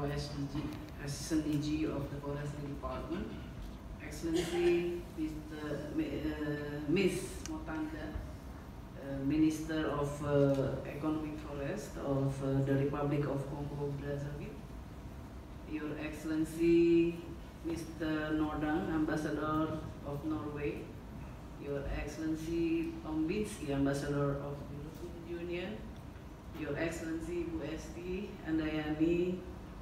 our SDG, Assistant DG of the Forestry Department, Excellency Mr. uh, Miss Matondo, uh, Minister of uh, Economic Forest of uh, the Republic of Congo Brazzaville, Your Excellency Mr. Nordang, Ambassador of Norway, Your Excellency Tombinski, Ambassador of the European Union, Your Excellency Esti Andayani,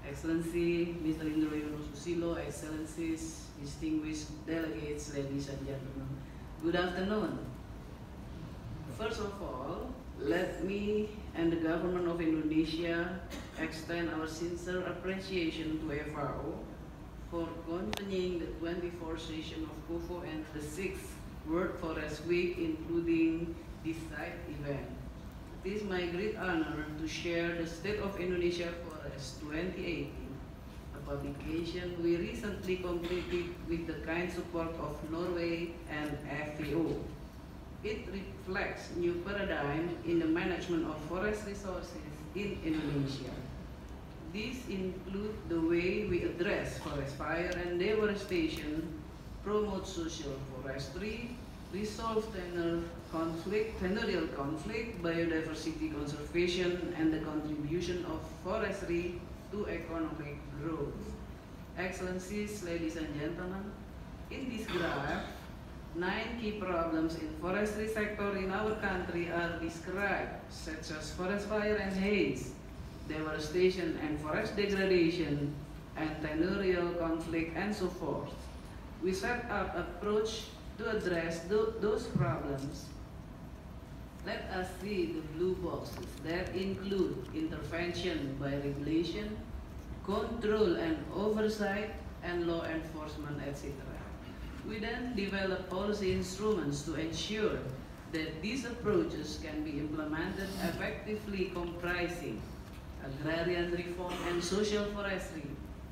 Excellency Mr. Indroyono Susilo, Excellencies, distinguished delegates, ladies and gentlemen, good afternoon. First of all, let me and the government of Indonesia extend our sincere appreciation to FAO for continuing the 24th session of COFO and the 6th World Forest Week, including this event. It is my great honor to share the State of Indonesia Forest 2018, a publication we recently completed with the kind support of Norway and FAO. It reflects new paradigm in the management of forest resources in Indonesia. These include the way we address forest fire and deforestation, promote social forestry, resolve tenure conflict, tenurial conflict, biodiversity conservation, and the contribution of forestry to economic growth. Excellencies, ladies and gentlemen, in this graph, nine key problems in forestry sector in our country are described, such as forest fire and haze, deforestation and forest degradation, and tenurial conflict, and so forth. We set up approach to address th those problems. Let us see the blue boxes that include intervention by regulation, control and oversight, and law enforcement, etc. We then develop policy instruments to ensure that these approaches can be implemented effectively comprising agrarian reform and social forestry,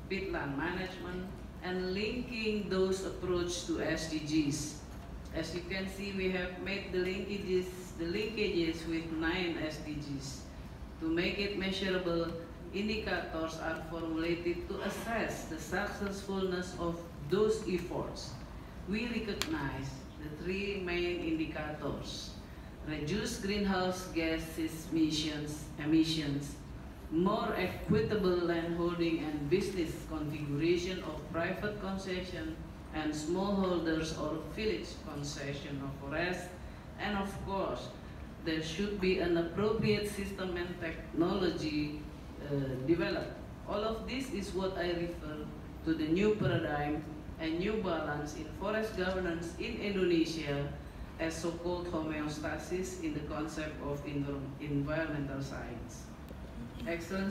peatland management, and linking those approaches to SDGs. As you can see, we have made the linkages, the linkages with nine SDGs. To make it measurable, indicators are formulated to assess the successfulness of those efforts. We recognize the three main indicators. Reduce greenhouse gases emissions, emissions more equitable landholding and business configuration of private concession and smallholders or village concession of forest, and of course, there should be an appropriate system and technology uh, developed. All of this is what I refer to the new paradigm and new balance in forest governance in Indonesia as so-called homeostasis in the concept of environmental science. Excellent.